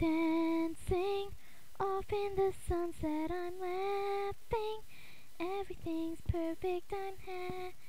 dancing off in the sunset. I'm laughing. Everything's perfect. I'm happy.